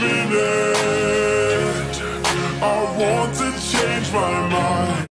minute. I want to change my mind.